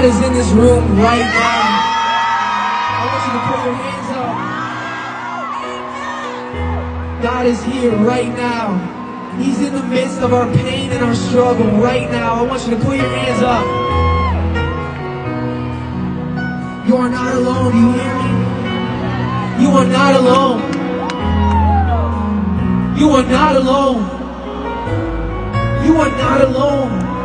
God is in this room right now. I want you to put your hands up. God is here right now. He's in the midst of our pain and our struggle right now. I want you to put your hands up. You are not alone. You hear me? You are not alone. You are not alone. You are not alone.